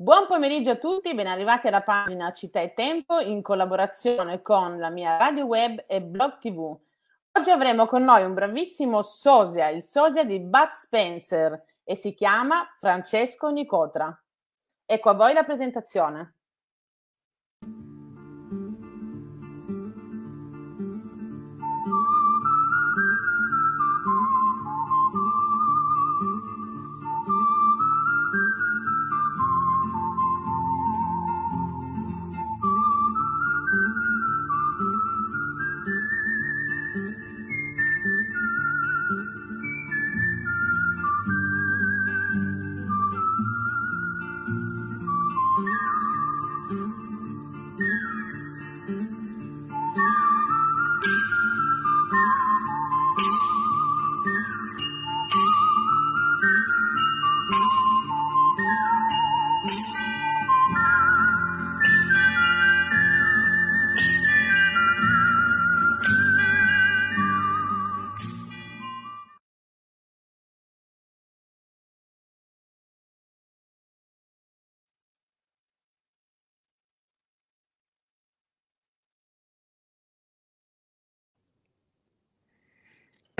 Buon pomeriggio a tutti, ben arrivati alla pagina Città e Tempo in collaborazione con la mia radio web e blog tv. Oggi avremo con noi un bravissimo sosia, il sosia di Bud Spencer e si chiama Francesco Nicotra. Ecco a voi la presentazione.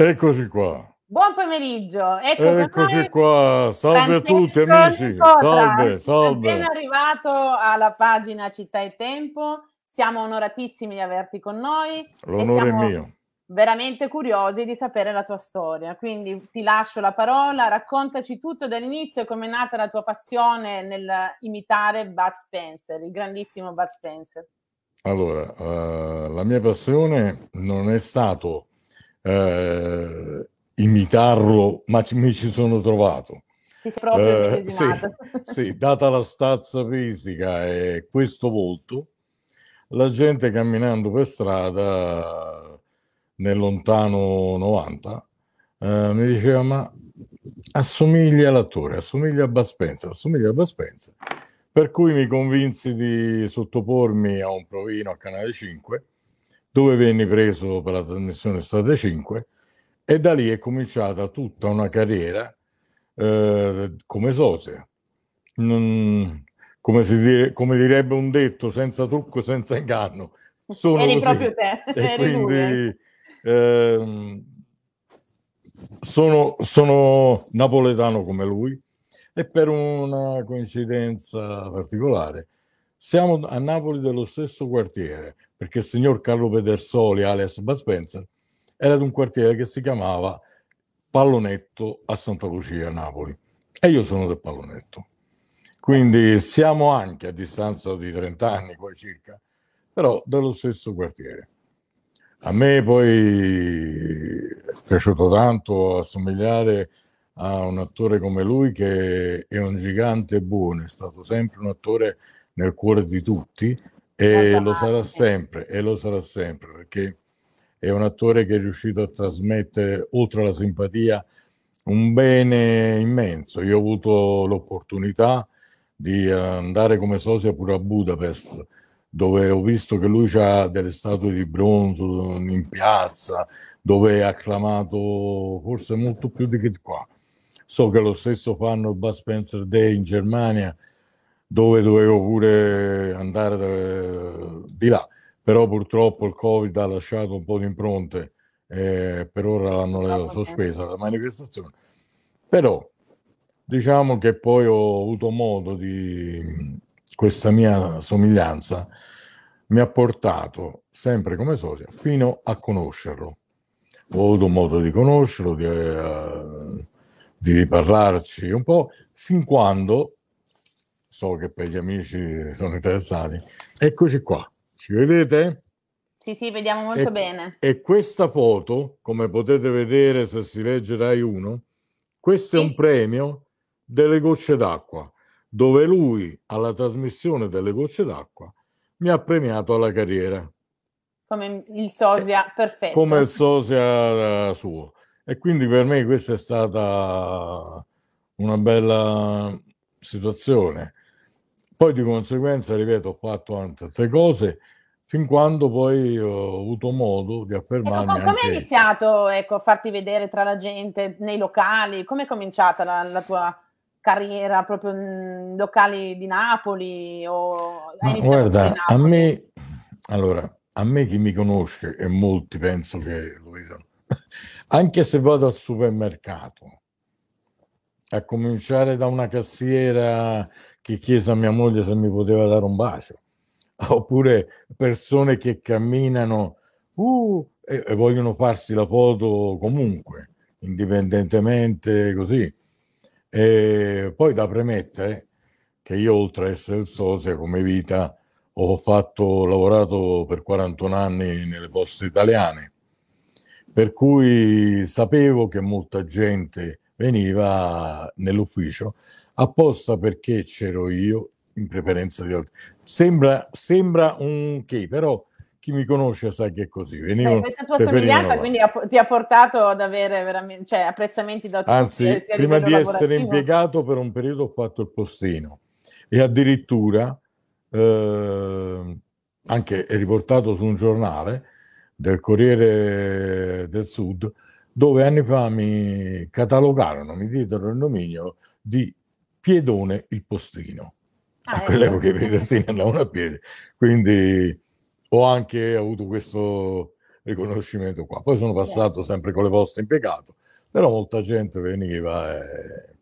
Eccoci qua. Buon pomeriggio. Ecco Eccoci qua. Salve a tutti amici. Salve, salve. Appena arrivato alla pagina Città e Tempo. Siamo onoratissimi di averti con noi. L'onore è mio. Veramente curiosi di sapere la tua storia. Quindi ti lascio la parola, raccontaci tutto dall'inizio, come è nata la tua passione nel imitare Bud Spencer, il grandissimo Bud Spencer. Allora, uh, la mia passione non è stato eh, imitarlo, ma mi ci sono trovato. Ti sei proprio eh, sì, sì, data la stazza fisica e questo volto, la gente camminando per strada nel lontano 90 eh, mi diceva ma assomiglia all'attore, assomiglia a Bud Spencer, assomiglia a Bud Spencer. Per cui mi convinsi di sottopormi a un provino a Canale 5 dove venni preso per la trasmissione Strade 5 e da lì è cominciata tutta una carriera eh, come sosia. Non, come, dire, come, direbbe un detto, senza trucco, senza inganno. Sono Eri così. proprio te. E quindi eh, sono, sono napoletano come lui e per una coincidenza particolare siamo a Napoli dello stesso quartiere, perché il signor Carlo Pedersoli, alias Bud Spencer, era di un quartiere che si chiamava Pallonetto a Santa Lucia, a Napoli. E io sono del Pallonetto. Quindi siamo anche a distanza di 30 anni, poi circa, però dello stesso quartiere. A me poi è piaciuto tanto assomigliare a un attore come lui che è un gigante buono, è stato sempre un attore nel cuore di tutti e lo sarà sempre, e lo sarà sempre, perché è un attore che è riuscito a trasmettere, oltre alla simpatia, un bene immenso. Io ho avuto l'opportunità di andare come sosia pure a Budapest, dove ho visto che lui ha delle statue di bronzo in piazza, dove è acclamato forse molto più di che qua. So che lo stesso fanno il Bud Spencer Day in Germania, dove dovevo pure andare da, di là, però purtroppo il Covid ha lasciato un po' di impronte, eh, per ora l'hanno sospesa la manifestazione, però diciamo che poi ho avuto modo di questa mia somiglianza mi ha portato sempre come sosia fino a conoscerlo. Ho avuto modo di conoscerlo, di, uh, di parlarci un po', fin quando so che per gli amici sono interessati. Eccoci qua, ci vedete? Sì, sì, vediamo molto e, bene. E questa foto, come potete vedere se si legge Rai 1, questo sì. è un premio delle gocce d'acqua, dove lui alla trasmissione delle gocce d'acqua mi ha premiato alla carriera. Come il sosia perfetto. Come il sosia suo. E quindi per me questa è stata una bella situazione. Poi di conseguenza, ripeto, ho fatto altre cose fin quando poi ho avuto modo di affermarmi. Ecco, come hai iniziato ecco, a farti vedere tra la gente, nei locali? Come è cominciata la, la tua carriera proprio in locali di Napoli? O Ma guarda, a me, allora, a me chi mi conosce, e molti penso che lo vedono, anche se vado al supermercato, a cominciare da una cassiera che chiese a mia moglie se mi poteva dare un bacio, oppure persone che camminano uh, e, e vogliono farsi la foto comunque, indipendentemente così. E poi da premettere che io oltre a essere il socio come vita ho fatto, ho lavorato per 41 anni nelle poste italiane, per cui sapevo che molta gente veniva nell'ufficio apposta perché c'ero io in preferenza di altri. Sembra, sembra un che, però chi mi conosce sa che è così. Venivano, eh, questa tua somiglianza quindi ti ha portato ad avere veramente cioè, apprezzamenti da tutti. Anzi, prima di essere impiegato per un periodo ho fatto il postino e addirittura eh, anche è riportato su un giornale del Corriere del Sud, dove anni fa mi catalogarono, mi diedero il nomignolo di Piedone il Postino. Ah, a quell'epoca ecco. i postini andavano a piedi, quindi ho anche avuto questo riconoscimento qua. Poi sono passato sempre con le poste impiegato, però molta gente veniva e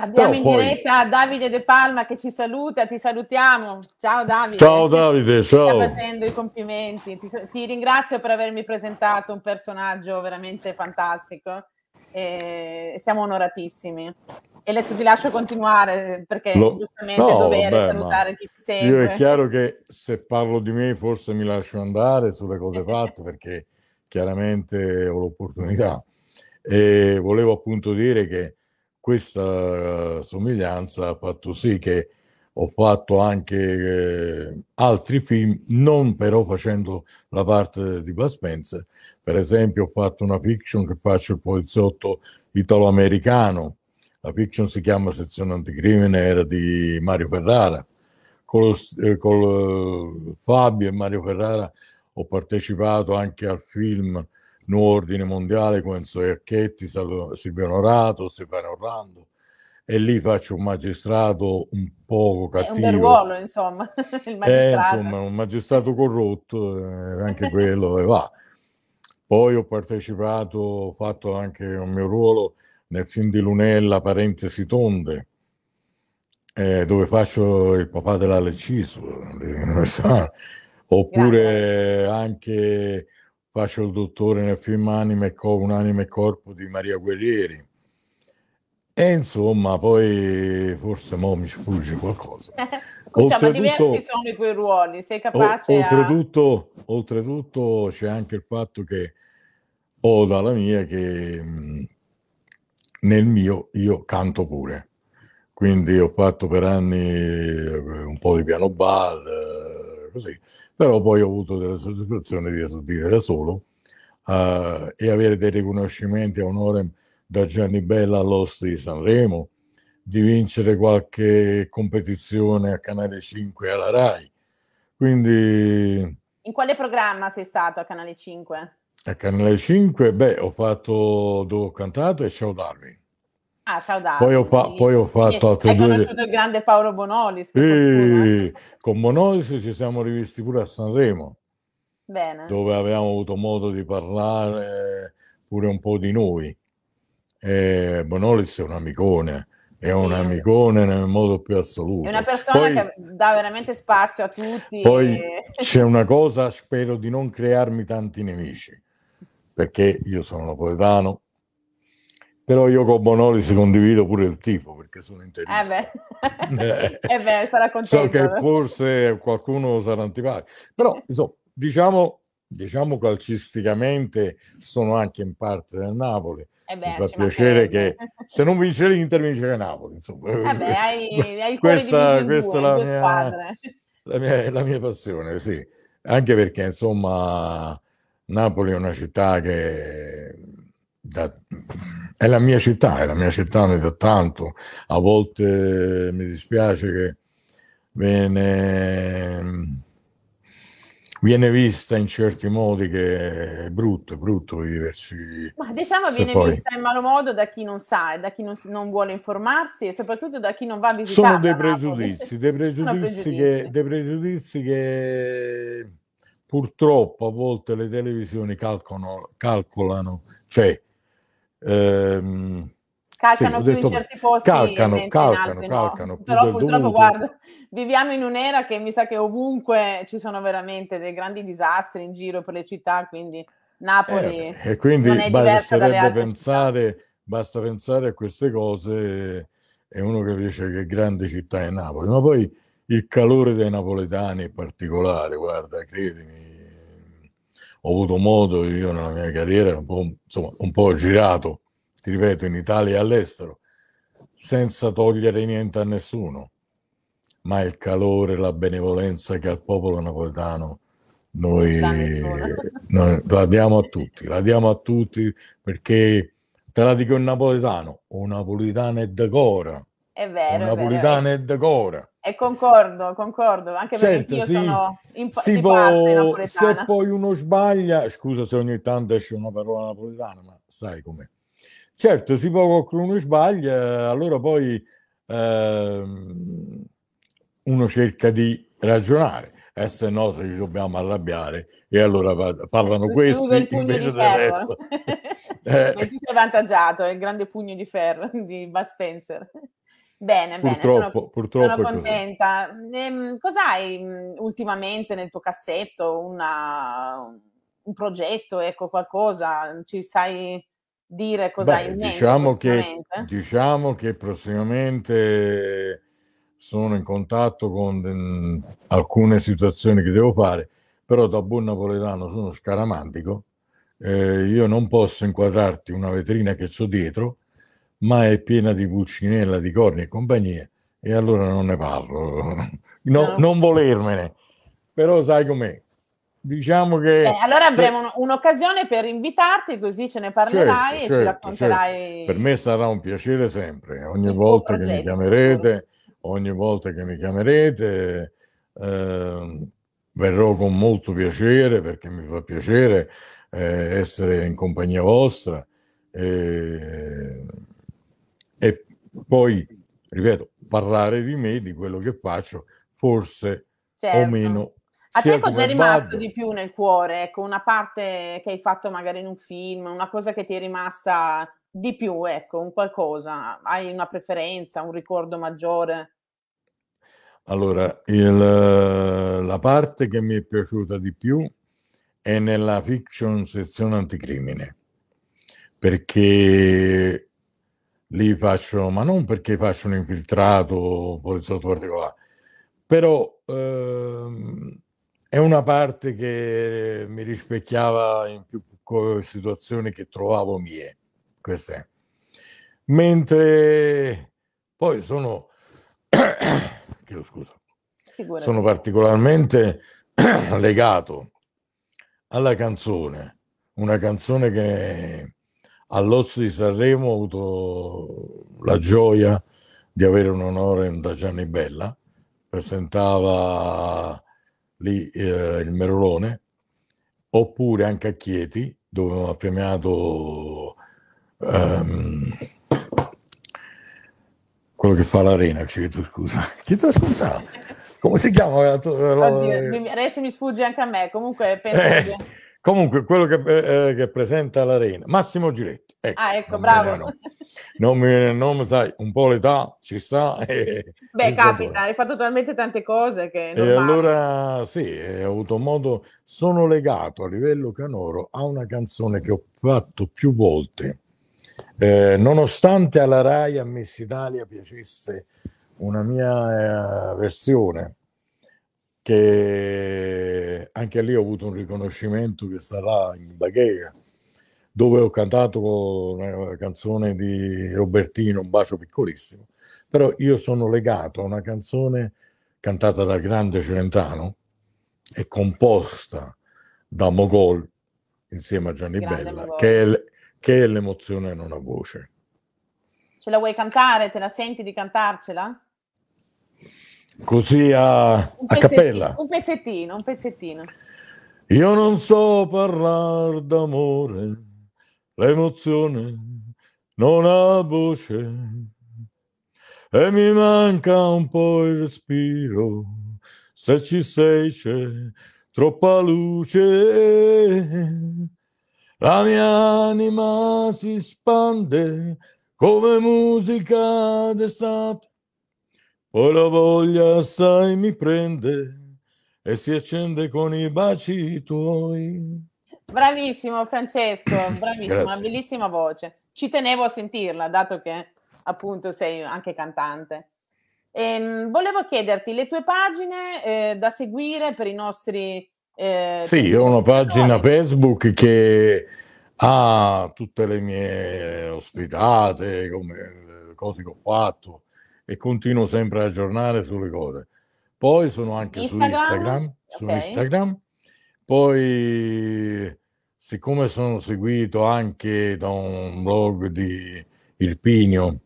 Abbiamo in poi... diretta Davide De Palma che ci saluta, ti salutiamo. Ciao Davide. Ciao Davide, ciao. Sta facendo i complimenti. Ti, ti, ringrazio per avermi presentato un personaggio veramente fantastico e siamo onoratissimi. E adesso ti lascio continuare perché Lo... giustamente no, è dovere vabbè, salutare chi ci segue. Io è chiaro che se parlo di me forse mi lascio andare sulle cose fatte perché chiaramente ho l'opportunità. E volevo appunto dire che questa eh, somiglianza ha fatto sì che ho fatto anche eh, altri film, non però facendo la parte di Bud Spencer. Per esempio, ho fatto una fiction che faccio il poliziotto italo-americano. La fiction si chiama Sezione Anticrimine, era di Mario Ferrara. Con, lo, eh, con eh, Fabio e Mario Ferrara ho partecipato anche al film nuovo ordine mondiale con Enzo Iacchetti, Silvio Onorato, Stefano Orlando e lì faccio un magistrato un poco cattivo. È un bel ruolo, insomma, il. Eh, insomma, un magistrato corrotto, eh, anche quello, e va. Poi ho partecipato, ho fatto anche un mio ruolo nel film di Lunella, Parentesi Tonde, eh, dove faccio il papà della Leciso, oppure anche faccio il dottore nel film Anime, Un anime e corpo di Maria Guerrieri. E insomma, poi forse mo mi sfugge qualcosa. Diciamo, diversi sono i tuoi ruoli, sei capace oltretutto, a... oltretutto c'è anche il fatto che ho dalla mia che mh, nel mio io canto pure. Quindi ho fatto per anni eh, un po' di piano bar, eh, così però poi ho avuto delle soddisfazioni di esordire da solo uh, e avere dei riconoscimenti a onore da Gianni Bella all'Ost di Sanremo, di vincere qualche competizione a Canale 5 alla RAI. Quindi... In quale programma sei stato a Canale 5? A Canale 5, beh, ho fatto dove ho cantato e Ciao Darwin. Ah, ciao Davide. Poi ho, fa- poi ho fatto altre due... Hai conosciuto il grande Paolo Bonolis. E... Con Bonolis ci siamo rivisti pure a Sanremo. Bene. Dove avevamo avuto modo di parlare pure un po' di noi. E Bonolis è un amicone, è un amicone nel modo più assoluto. È una persona poi, che dà veramente spazio a tutti. Poi e... c'è una cosa, spero di non crearmi tanti nemici, perché io sono napoletano, però io con Bonoli si condivido pure il tifo perché sono interista. Eh beh, eh beh sarà contento. So che forse qualcuno sarà antipatico, però insomma, diciamo, diciamo calcisticamente sono anche in parte del Napoli. Eh beh, Mi fa piacere che se non vince l'Inter vince Napoli. Insomma. Eh beh, hai, hai questa, questa è la mia, la, mia, la mia passione, sì. Anche perché insomma Napoli è una città che da, è la mia città, è la mia città mi dà tanto. A volte mi dispiace che viene viene vista in certi modi che è brutto, è brutto viverci. Ma diciamo viene poi... vista in malo modo da chi non sa, da chi non, non, vuole informarsi e soprattutto da chi non va a visitare. Sono dei pregiudizi, dei pregiudizi, pregiudizi. Che, dei pregiudizi che purtroppo a volte le televisioni calcolano, calcolano cioè ehm, calcano sì, più detto, in certi posti calcano, calcano, calcano no. però purtroppo guarda viviamo in un'era che mi sa che ovunque ci sono veramente dei grandi disastri in giro per le città quindi Napoli eh, e quindi basterebbe pensare basta pensare a queste cose e uno capisce che grande città è Napoli ma poi il calore dei napoletani è particolare, guarda, credimi, ho avuto modo io nella mia carriera un po', insomma, un po' girato, ti ripeto, in Italia e all'estero, senza togliere niente a nessuno, ma il calore, la benevolenza che al popolo napoletano noi, noi la diamo a tutti, la diamo a tutti perché te la dico in napoletano, un napoletano è decora. È vero. Un napoletano è, è decora. E concordo, concordo, anche certo, perché io sì, sono in, si di può, Se poi uno sbaglia, scusa se ogni tanto esce una parola napoletana, ma sai com'è. Certo, si può qualcuno sbaglia, allora poi ehm, uno cerca di ragionare, e se no ci dobbiamo arrabbiare e allora parlano questi invece del resto. eh. Ma tu sei avvantaggiato, è il grande pugno di ferro di Bud Spencer. Bene, purtroppo, bene, sono, purtroppo sono contenta. Ehm, cos'hai mh, ultimamente nel tuo cassetto? Una, un progetto, ecco, qualcosa? Ci sai dire cosa hai in mente? Diciamo che, diciamo che prossimamente sono in contatto con mh, alcune situazioni che devo fare, però da buon napoletano sono scaramantico. Eh, io non posso inquadrarti una vetrina che ho dietro, ma è piena di pulcinella, di corni e compagnia, e allora non ne parlo. No, no. Non volermene, però sai com'è. Diciamo che... Eh, allora avremo se... un'occasione per invitarti, così ce ne parlerai certo, e certo, ci racconterai. Certo. Per me sarà un piacere sempre, ogni volta che mi chiamerete, ogni volta che mi chiamerete, eh, verrò con molto piacere perché mi fa piacere eh, essere in compagnia vostra. Eh, poi, ripeto, parlare di me, di quello che faccio, forse certo. o meno. A te cosa è rimasto vado. di più nel cuore? Ecco, una parte che hai fatto magari in un film, una cosa che ti è rimasta di più, ecco, un qualcosa. Hai una preferenza, un ricordo maggiore? Allora, il, la parte che mi è piaciuta di più è nella fiction sezione anticrimine, perché lì faccio, ma non perché faccio un infiltrato poliziotto particolare, però ehm, è una parte che mi rispecchiava in più situazioni che trovavo mie, queste. Mentre poi sono, chiedo scusa, sono particolarmente legato alla canzone, una canzone che all'Osso di Sanremo ho avuto la gioia di avere un onore da Gianni Bella, presentava lì eh, il Merolone, oppure anche a Chieti, dove ha premiato um, quello che fa l'arena, chiedo scusa. Chiedo scusa, come si chiama? Oddio, adesso mi sfugge anche a me, comunque penso eh. che... Comunque, quello che, eh, che presenta l'arena, Massimo Giletti. Ecco, ah, ecco, bravo. No. Non mi il nome, sai, un po' l'età ci sta. E, Beh, capita, hai fatto talmente tante cose che... E allora, sì, ho avuto modo, sono legato a livello canoro a una canzone che ho fatto più volte. Eh, nonostante alla RAI a Miss Italia piacesse una mia eh, versione, che anche lì ho avuto un riconoscimento che sarà in baghega, dove ho cantato una canzone di Robertino, Un bacio piccolissimo, però io sono legato a una canzone cantata dal grande Celentano e composta da Mogol insieme a Gianni grande Bella, che è, che è l'emozione non ha voce. Ce la vuoi cantare? Te la senti di cantarcela? Così a, a cappella. Un pezzettino, un pezzettino. Io non so parlare d'amore, l'emozione non ha voce e mi manca un po' il respiro. Se ci sei c'è troppa luce. La mia anima si spande come musica d'estate. Poi la voglia assai mi prende e si accende con i baci tuoi. Bravissimo Francesco, bravissimo, una bellissima voce. Ci tenevo a sentirla, dato che appunto sei anche cantante. Ehm, volevo chiederti le tue pagine eh, da seguire per i nostri... Eh, sì, ho una pagina Facebook che ha tutte le mie ospitate, come cose che ho fatto e continuo sempre a aggiornare sulle cose. Poi sono anche Instagram? su Instagram, su okay. Instagram. Poi, siccome sono seguito anche da un blog di Irpinio,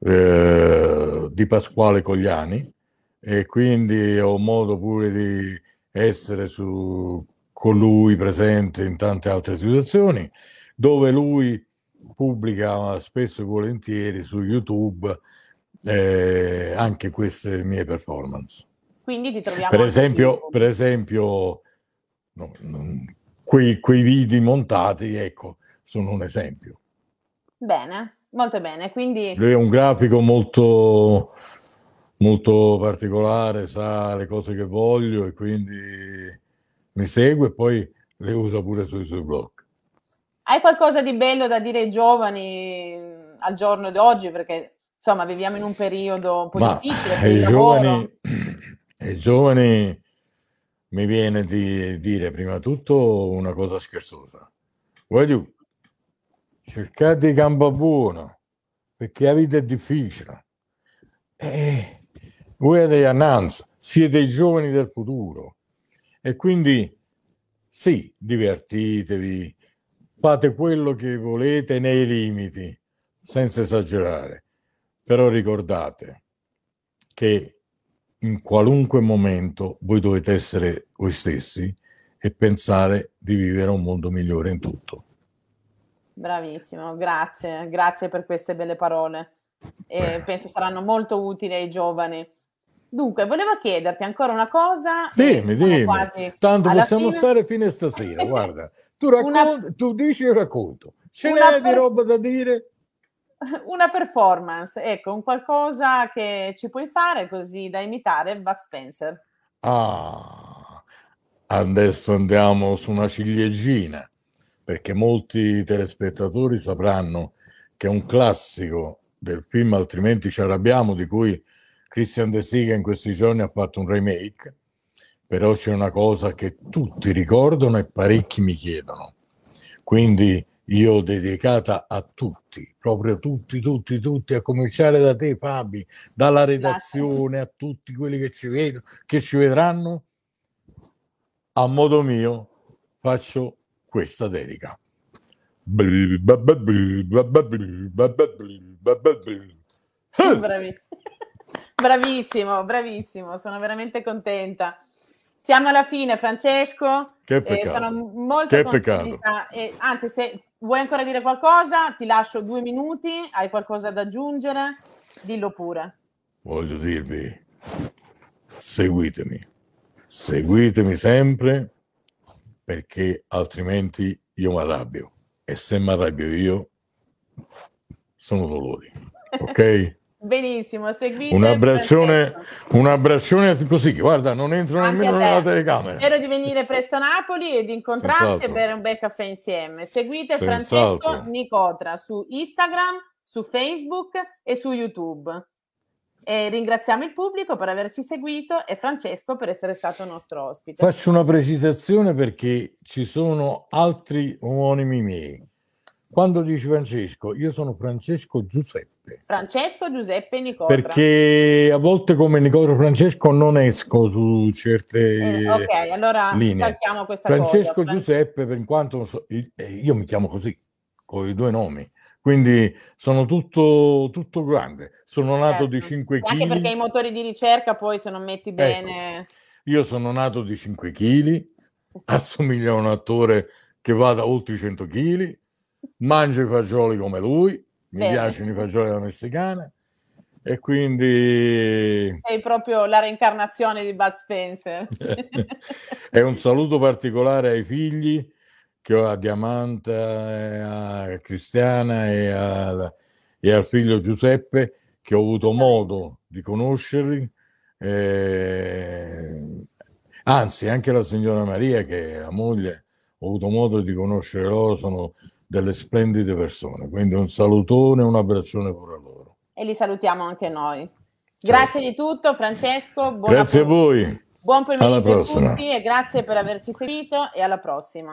eh, di Pasquale Cogliani, e quindi ho modo pure di essere su, con lui presente in tante altre situazioni, dove lui pubblica spesso e volentieri su YouTube eh, anche queste mie performance. Quindi ti troviamo per esempio, per esempio no, quei, quei video montati, ecco, sono un esempio. Bene, molto bene. Quindi... Lui è un grafico molto, molto particolare, sa le cose che voglio e quindi mi segue e poi le usa pure sui suoi blog. Hai qualcosa di bello da dire ai giovani al giorno d'oggi? Perché insomma, viviamo in un periodo un po' Ma difficile. Ai giovani, ai giovani mi viene di dire prima di tutto una cosa scherzosa. Voglio cercate gamba buona perché la vita è difficile. Eh, voi siete annanzi, siete i giovani del futuro e quindi sì, divertitevi, fate quello che volete nei limiti, senza esagerare però ricordate che in qualunque momento voi dovete essere voi stessi e pensare di vivere un mondo migliore in tutto. Bravissimo, grazie, grazie per queste belle parole. E penso saranno molto utili ai giovani. Dunque, volevo chiederti ancora una cosa. Dimmi, dimmi. Tanto possiamo fine... stare fino a stasera, guarda. Tu, racconti, una... tu dici io racconto. Ce n'è per... di roba da dire? Una performance, ecco, un qualcosa che ci puoi fare così da imitare Bud Spencer. Ah, adesso andiamo su una ciliegina, perché molti telespettatori sapranno che è un classico del film Altrimenti ci arrabbiamo, di cui Christian De Siga in questi giorni ha fatto un remake, però c'è una cosa che tutti ricordano e parecchi mi chiedono. Quindi io dedicata a tutti, proprio tutti, tutti, tutti, a cominciare da te Fabi, dalla redazione a tutti quelli che ci vedono, che ci vedranno, a modo mio faccio questa dedica. Bravissimo, bravissimo, sono veramente contenta. Siamo alla fine, Francesco. Che peccato. Eh, sono molto che contenta. E, anzi, se vuoi ancora dire qualcosa, ti lascio due minuti. Hai qualcosa da aggiungere? Dillo pure. Voglio dirvi, seguitemi. Seguitemi sempre perché altrimenti io mi arrabbio. E se mi arrabbio io, sono dolori. Ok? Benissimo, seguite. Un abbraccione, un abbraccione così, guarda, non entro Anche nemmeno nella telecamera. Spero di venire presto a Napoli e di incontrarci Senz'altro. e bere un bel caffè insieme. Seguite Senz'altro. Francesco Nicotra su Instagram, su Facebook e su YouTube. E ringraziamo il pubblico per averci seguito e Francesco per essere stato nostro ospite. Faccio una precisazione perché ci sono altri omonimi miei quando dici Francesco, io sono Francesco Giuseppe. Francesco Giuseppe Nicola. Perché a volte come Nicola Francesco non esco su certe eh, Ok, allora linee. questa Francesco cosa. Giuseppe, per quanto so, eh, io mi chiamo così, con i due nomi. Quindi sono tutto, tutto grande. Sono nato certo. di 5 kg. Anche perché i motori di ricerca poi se non metti ecco, bene... Ecco, io sono nato di 5 kg, assomiglia a un attore che va da oltre i 100 kg, mangia i fagioli come lui, mi Bene. piacciono i fagioli alla messicana e quindi... Sei proprio la reincarnazione di Bud Spencer. e un saluto particolare ai figli che ho a Diamanta, a Cristiana e, a, e al figlio Giuseppe che ho avuto modo di conoscerli. Eh, anzi, anche la signora Maria, che è la moglie, ho avuto modo di conoscere loro, sono delle splendide persone. Quindi un salutone, un abbraccione pure a loro. E li salutiamo anche noi. Grazie di tutto, Francesco. Grazie a voi. Buon pomeriggio a tutti e grazie per averci seguito e alla prossima.